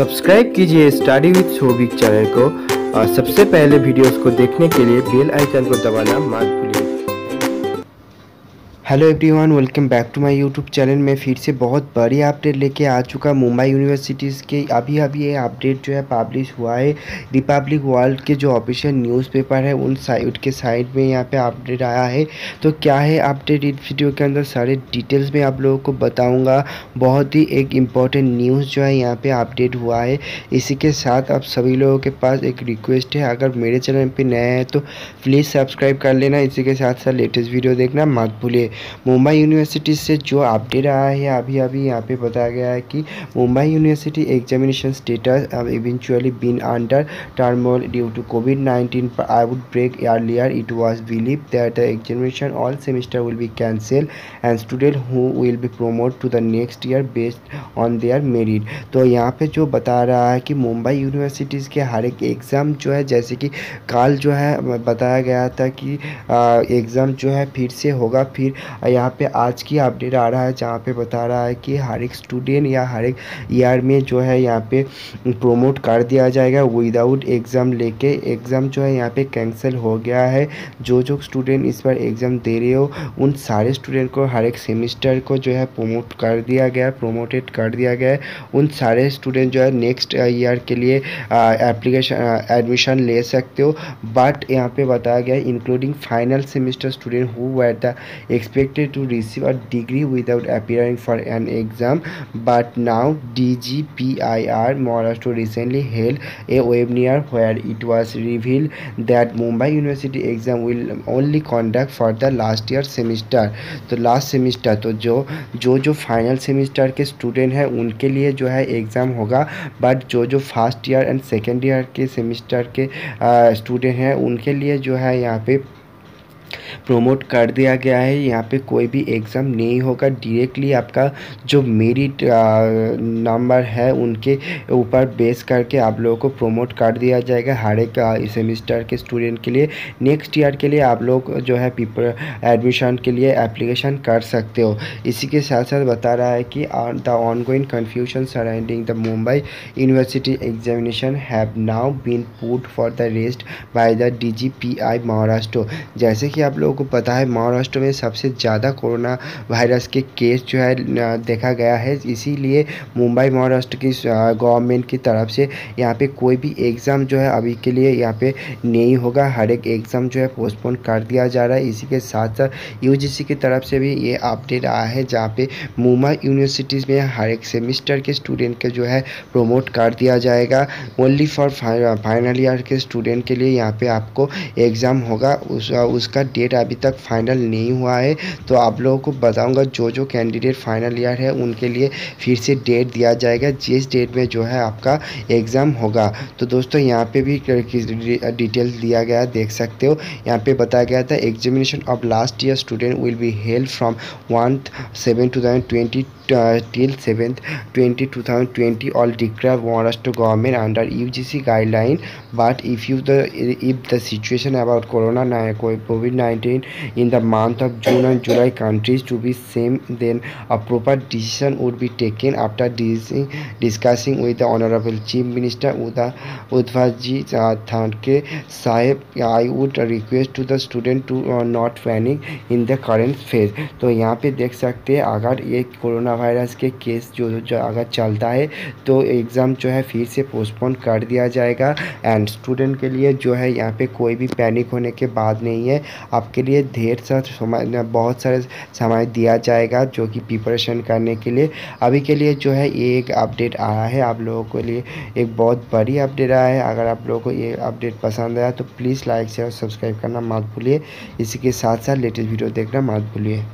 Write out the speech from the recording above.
Subscribe कीजिए study with sorbic channel को और सबसे पहले वीडियोस को देखने के लिए बेल आइकन को दबाना मत भूलिए। Hello everyone welcome back to my YouTube channel में फिर से बहुत बड़ी अपडेट लेके आ चुका मुंबई यूनिवर्सिटीज़ के अभी अभी ये अपडेट जो है पब्लिश हुआ है। रिपब्लिक वर्ल्ड के जो ऑफिशियल न्यूज़पेपर है, उन साइट के साइड में यहाँ पे अपडेट आया है। तो क्या है अपडेट इस वीडियो के अंदर? सारे डिटेल्स में आप लोगों को बताऊँगा। बहुत ही एक इंपॉर्टेंट न्यूज़ जो है यहाँ पर अपडेट हुआ है। इसी के साथ आप सभी लोगों के पास एक रिक्वेस्ट है। अगर मेरे चैनल पर नया है तो प्लीज़ सब्सक्राइब कर लेना। इसी के साथ साथ लेटेस्ट वीडियो देखना मत भूलिए। मुंबई यूनिवर्सिटी से जो अपडेट आया है, अभी अभी यहाँ पे बताया गया है कि Mumbai university examination status eventually been under turmoil due to covid 19 I would break earlier it was believe that the examination all semester will be cancel and student who will be promote to the next year based on their merit तो यहाँ पे जो बता रहा है कि Mumbai universities के हर एक एग्ज़ाम जो है, जैसे कि कल जो है, बताया गया था कि एग्ज़ाम जो है फिर से होगा, फिर यहाँ पे आज की अपडेट आ रहा है, जहाँ पे बता रहा है कि हर एक स्टूडेंट या हर एक ईयर में जो है यहाँ पे प्रोमोट कर दिया जाएगा विदाउट एग्ज़ाम लेके। एग्ज़ाम जो है यहाँ पे कैंसिल हो गया है। जो जो स्टूडेंट इस बार एग्ज़ाम दे रहे हो, उन सारे स्टूडेंट को हर एक सेमिस्टर को जो है प्रोमोट कर दिया गया प्रोमोटेड कर दिया गया है। उन सारे स्टूडेंट जो है नेक्स्ट ईयर के लिए एप्लीकेशन एडमिशन ले सकते हो। बट यहाँ पे बताया गया है including final semester student who were the expected to receive a degree without appearing for an exam but now DGPIR Maharashtra recently held a webinar where it was revealed that Mumbai University exam will only conduct for the last year semester तो last semester तो जो जो जो final semester के student हैं उनके लिए जो है एग्ज़ाम होगा बट जो जो first year and second year के सेमिस्टर के स्टूडेंट हैं उनके लिए जो है यहाँ पे प्रमोट कर दिया गया है। यहाँ पे कोई भी एग्ज़ाम नहीं होगा। डायरेक्टली आपका जो मेरिट नंबर है, उनके ऊपर बेस करके आप लोगों को प्रमोट कर दिया जाएगा हर एक सेमिस्टर के स्टूडेंट के लिए। नेक्स्ट ईयर के लिए आप लोग जो है पेपर एडमिशन के लिए एप्लीकेशन कर सकते हो। इसी के साथ साथ बता रहा है कि the ongoing confusion surrounding the Mumbai university examination have now been put for the rest by the D G P I Maharashtra जैसे कि आप लोगों को पता है, महाराष्ट्र में सबसे ज़्यादा कोरोना वायरस के केस जो है देखा गया है। इसीलिए मुंबई, महाराष्ट्र की गवर्नमेंट की तरफ़ से यहाँ पे कोई भी एग्ज़ाम जो है, अभी के लिए यहाँ पे नहीं होगा। हर एक एग्ज़ाम जो है, पोस्टपोन कर दिया जा रहा है। इसी के साथ साथ यूजीसी की तरफ़ से भी ये अपडेट आया है, जहाँ पे मुंबई यूनिवर्सिटीज़ में हर एक सेमिस्टर के स्टूडेंट के जो है, प्रमोट कर दिया जाएगा। ओनली फॉर फाइनल ईयर के स्टूडेंट के लिए यहाँ पे आपको एग्ज़ाम होगा। उस, उसका डेट अभी तक फाइनल नहीं हुआ है। तो आप लोगों को बताऊँगा जो जो कैंडिडेट फाइनल ईयर है, उनके लिए फिर से डेट दिया जाएगा, जिस डेट में जो है आपका एग्ज़ाम होगा। तो दोस्तों, यहाँ पे भी डिटेल दिया गया, देख सकते हो। यहाँ पे बताया गया था examination of last year student will be held from one seven two thousand twenty till 7th 20 2020 all declared Maharashtra government under UGC guideline. But if you the, if the situation about corona covid-19 in the month of June and July countries to be same then a proper decision would be taken after discussing with the honorable chief minister Uda Udvaji Thanke Sahib I would request to the student to uh, not panic in the current phase तो यहाँ पे देख सकते हैं अगर ये corona virus के case जो जो अगर चलता है तो एग्ज़ाम जो है फिर से पोस्टपोन कर दिया जाएगा एंड स्टूडेंट के लिए जो है यहाँ पे कोई भी पैनिक होने के बाद नहीं है आपके लिए ढेर सा समय बहुत सारे समय दिया जाएगा जो कि प्रिपरेशन करने के लिए। अभी के लिए जो है, ये एक अपडेट आया है। आप लोगों के लिए एक बहुत बड़ी अपडेट आया है। अगर आप लोगों को ये अपडेट पसंद आया तो प्लीज़ लाइक, शेयर सब्सक्राइब करना मत भूलिए। इसी के साथ साथ लेटेस्ट वीडियो देखना मत भूलिए।